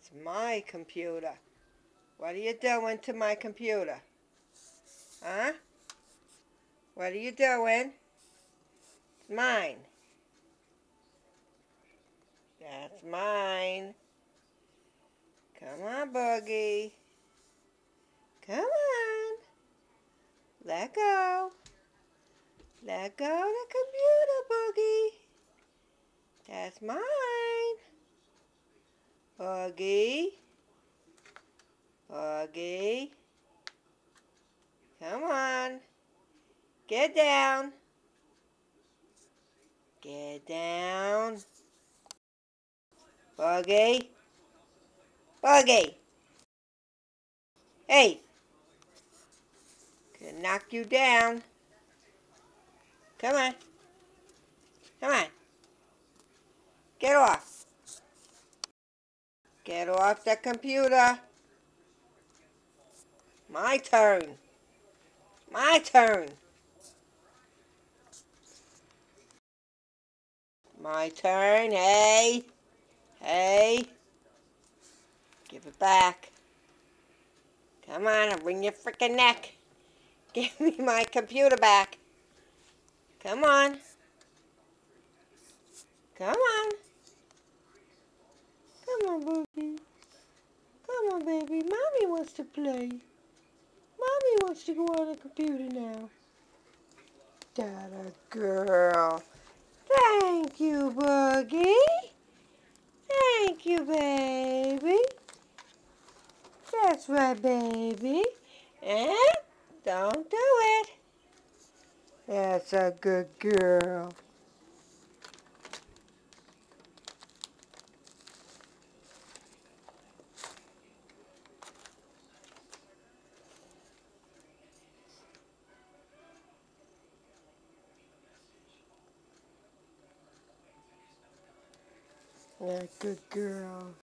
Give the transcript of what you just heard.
That's my computer. What are you doing to my computer? Huh? What are you doing? It's mine. That's mine. Come on, Boogie. Come on. Let go. Let go the computer, Boogie. That's mine. Boogie. Boogie. Come on. Get down. Get down. Boogie. Boogie. Hey. Could knock you down. Come on. Come on. Get off. Get off the computer. My turn. My turn. My turn. Hey. Hey. Give it back. Come on, I'll bring your freaking neck. Give me my computer back. Come on. Come on. Come on, Boogie. Come on, baby. Mommy wants to play. Mommy wants to go on the computer now. That a girl. Thank you, Boogie. Thank you, baby. That's right, baby. And don't do it. That's a good girl. Yeah, good girl.